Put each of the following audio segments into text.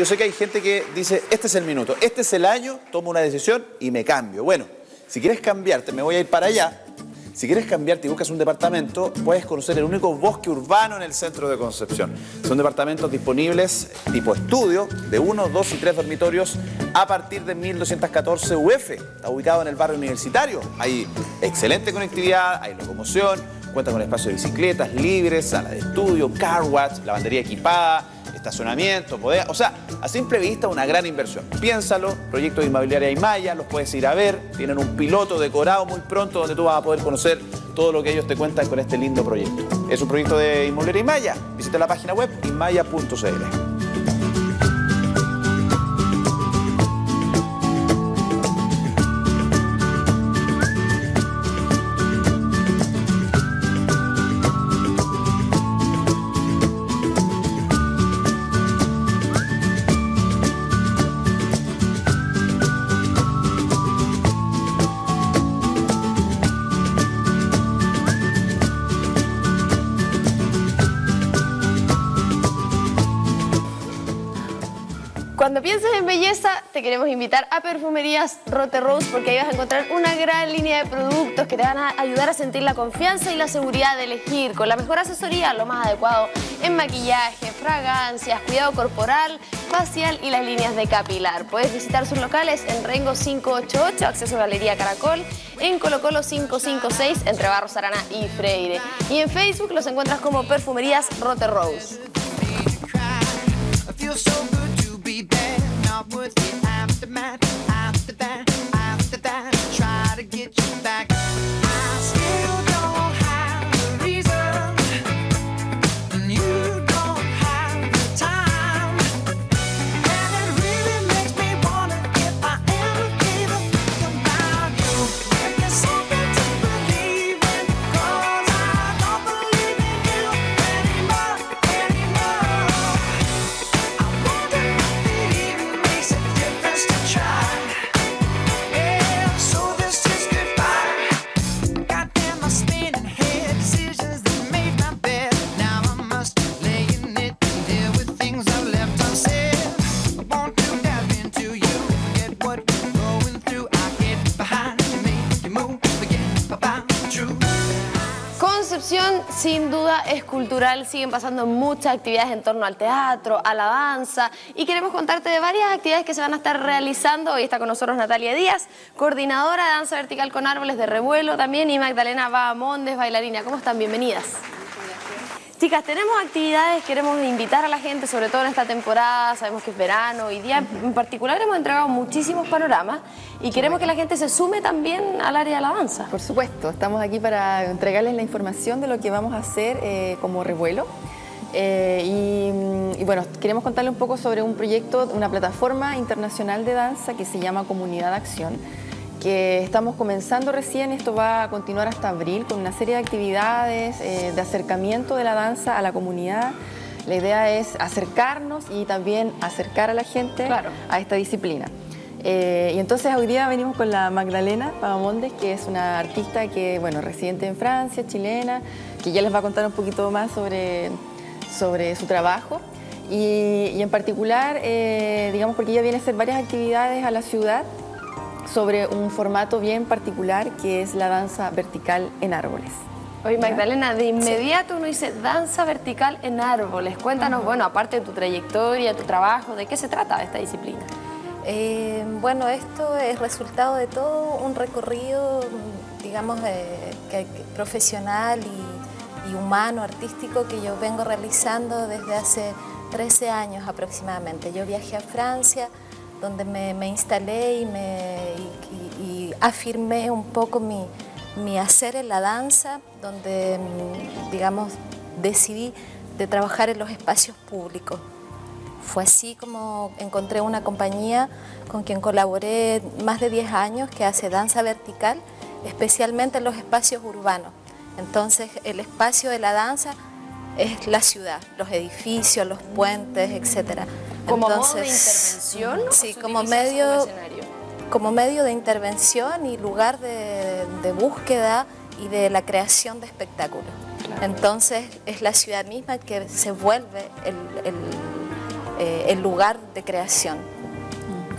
yo sé que hay gente que dice, este es el minuto, este es el año, tomo una decisión y me cambio. Bueno, si quieres cambiarte, me voy a ir para allá. Si quieres cambiarte y buscas un departamento, puedes conocer el único bosque urbano en el centro de Concepción. Son departamentos disponibles tipo estudio, de uno, dos y tres dormitorios, a partir de 1214 UF. Está ubicado en el barrio universitario. Hay excelente conectividad, hay locomoción, cuenta con espacio de bicicletas libres, sala de estudio, car wash, lavandería equipada, estacionamiento, o sea, a simple vista una gran inversión. Piénsalo, proyecto de inmobiliaria Maya, los puedes ir a ver, tienen un piloto decorado muy pronto donde tú vas a poder conocer todo lo que ellos te cuentan con este lindo proyecto. Es un proyecto de inmobiliaria Maya. visita la página web inmaya.cl. Cuando pienses en belleza, te queremos invitar a Perfumerías Rote Rose porque ahí vas a encontrar una gran línea de productos que te van a ayudar a sentir la confianza y la seguridad de elegir con la mejor asesoría, lo más adecuado en maquillaje, fragancias, cuidado corporal, facial y las líneas de capilar. Puedes visitar sus locales en Rengo 588, acceso a Galería Caracol, en Colo Colo 556, entre Barros Arana y Freire. Y en Facebook los encuentras como Perfumerías Rote Rose. Sin duda es cultural, siguen pasando muchas actividades en torno al teatro, a la danza y queremos contarte de varias actividades que se van a estar realizando. Hoy está con nosotros Natalia Díaz, coordinadora de danza vertical con árboles de revuelo también y Magdalena Bahamondes, bailarina. ¿Cómo están? Bienvenidas. Chicas, tenemos actividades, queremos invitar a la gente, sobre todo en esta temporada, sabemos que es verano, hoy día en particular hemos entregado muchísimos panoramas y queremos que la gente se sume también al área de la danza. Por supuesto, estamos aquí para entregarles la información de lo que vamos a hacer eh, como revuelo. Eh, y, y, bueno, queremos contarles un poco sobre un proyecto, una plataforma internacional de danza que se llama Comunidad Acción que estamos comenzando recién, esto va a continuar hasta abril con una serie de actividades eh, de acercamiento de la danza a la comunidad. La idea es acercarnos y también acercar a la gente a esta disciplina. Eh, y entonces hoy día venimos con la Magdalena Pavamondes, que es una artista que, bueno, residente en Francia, chilena, que ya les va a contar un poquito más sobre, sobre su trabajo. Y, en particular, eh, digamos, porque ella viene a hacer varias actividades a la ciudad sobre un formato bien particular que es la danza vertical en árboles. Oye, Magdalena, de inmediato uno dice danza vertical en árboles. Cuéntanos, bueno, aparte de tu trayectoria, tu trabajo, ¿de qué se trata esta disciplina? Eh, bueno, esto es resultado de todo un recorrido, digamos, profesional y, y, humano, artístico, que yo vengo realizando desde hace 13 años aproximadamente. Yo viajé a Francia, donde me, instalé y, me, afirmé un poco mi, hacer en la danza, donde, mm, digamos, decidí de trabajar en los espacios públicos. Fue así como encontré una compañía con quien colaboré más de 10 años que hace danza vertical, especialmente en los espacios urbanos. Entonces el espacio de la danza es la ciudad, los edificios, los puentes, etcétera. ¿Como modo de intervención? Sí, como medio, como, medio de intervención y lugar de, búsqueda y de la creación de espectáculos. Entonces es la ciudad misma que se vuelve eh, el lugar de creación,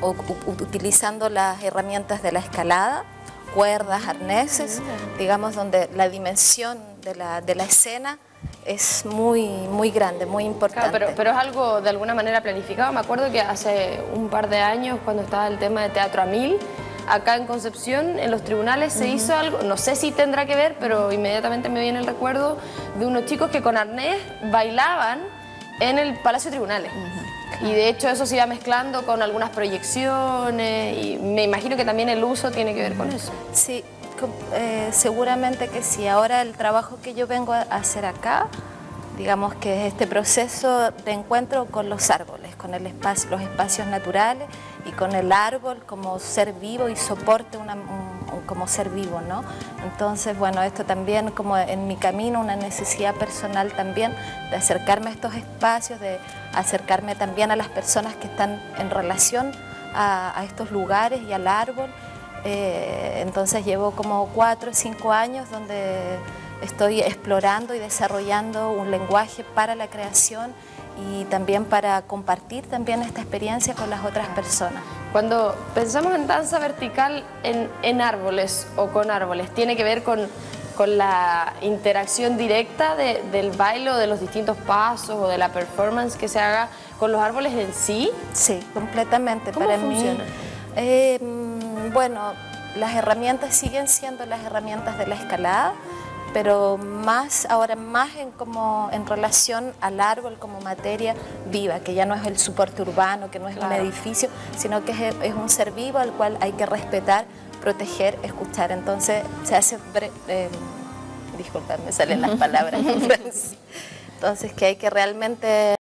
o, utilizando las herramientas de la escalada, cuerdas, arneses, digamos, donde la dimensión de la, de la escena es muy, muy grande, muy importante. pero, pero es algo de alguna manera planificado. Me acuerdo que hace un par de años, cuando estaba el tema de Teatro a Mil, acá en Concepción, en los tribunales, se hizo algo, no sé si tendrá que ver, pero inmediatamente me viene el recuerdo de unos chicos que con arnés bailaban en el Palacio de Tribunales. Y de hecho eso se iba mezclando con algunas proyecciones y me imagino que también el uso tiene que ver con eso. Sí, eh, seguramente que sí. Ahora el trabajo que yo vengo a hacer acá, digamos que es este proceso de encuentro con los árboles, con el espacio, los espacios naturales y con el árbol como ser vivo y soporte una, como ser vivo, ¿no? Entonces, bueno, esto también como en mi camino, una necesidad personal también de acercarme a estos espacios, de acercarme también a las personas que están en relación a, a estos lugares y al árbol eh, entonces llevo como cuatro o cinco años donde estoy explorando y desarrollando un lenguaje para la creación y también para compartir también esta experiencia con las otras personas. Cuando pensamos en danza vertical en, árboles o con árboles, ¿tiene que ver con, con la interacción directa del baile o de los distintos pasos o de la performance que se haga con los árboles en sí? Sí, completamente. ¿Cómo para funciona? Mí, eh, bueno, las herramientas siguen siendo las herramientas de la escalada, pero más ahora más en como en relación al árbol como materia viva, que ya no es el soporte urbano, que no es un edificio, sino que es, un ser vivo al cual hay que respetar, proteger, escuchar. Entonces se hace, eh, disculpad, me salen las palabras Entonces que hay que realmente